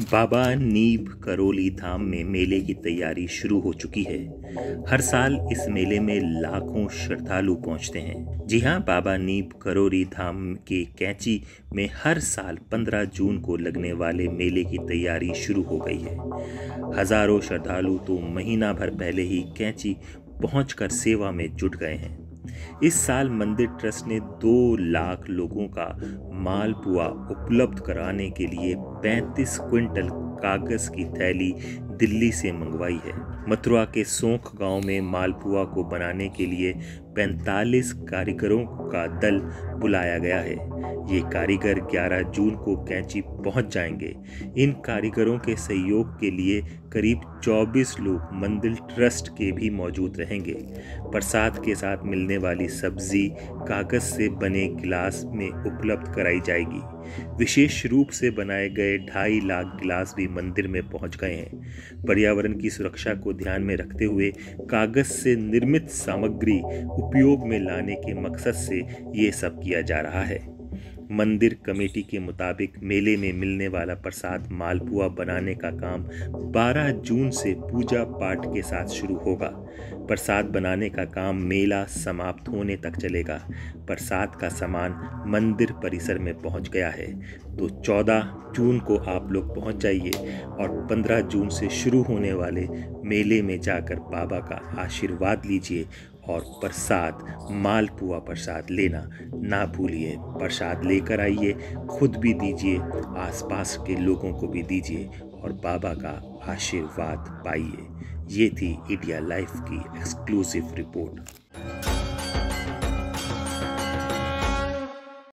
बाबा नीब करोली धाम में मेले की तैयारी शुरू हो चुकी है। हर साल इस मेले में लाखों श्रद्धालु पहुँचते हैं। जी हाँ, बाबा नीब करोली धाम के कैंची में हर साल 15 जून को लगने वाले मेले की तैयारी शुरू हो गई है। हज़ारों श्रद्धालु तो महीना भर पहले ही कैंची पहुंचकर सेवा में जुट गए हैं। इस साल मंदिर ट्रस्ट ने दो लाख लोगों का मालपुआ उपलब्ध कराने के लिए 35 क्विंटल कागज़ की थैली दिल्ली से मंगवाई है। मथुरा के सोंख गाँव में मालपुआ को बनाने के लिए 45 कारीगरों का दल बुलाया गया है। ये कारीगर 11 जून को कैंची पहुँच जाएँगे। इन कारीगरों के सहयोग के लिए करीब 24 लोग मंदिर ट्रस्ट के भी मौजूद रहेंगे। प्रसाद के साथ मिलने वाली सब्ज़ी कागज़ से बने गिलास में उपलब्ध कराई जाएगी। विशेष रूप से बनाए गए ढाई लाख गिलास भी मंदिर में पहुँच गए हैं। पर्यावरण की सुरक्षा को ध्यान में रखते हुए कागज़ से निर्मित सामग्री उपयोग में लाने के मकसद से ये सब किया जा रहा है। मंदिर कमेटी के मुताबिक मेले में मिलने वाला प्रसाद मालपुआ बनाने का काम 12 जून से पूजा पाठ के साथ शुरू होगा। प्रसाद बनाने का काम मेला समाप्त होने तक चलेगा। प्रसाद का सामान मंदिर परिसर में पहुँच गया है। तो 14 जून को आप लोग पहुँच जाइए और 15 जून से शुरू होने वाले मेले में जाकर बाबा का आशीर्वाद लीजिए और प्रसाद, मालपुआ प्रसाद लेना ना भूलिए। प्रसाद लेकर आइए, खुद भी दीजिए, आसपास के लोगों को भी दीजिए और बाबा का आशीर्वाद पाइए। ये थी इंडिया लाइफ की एक्सक्लूसिव रिपोर्ट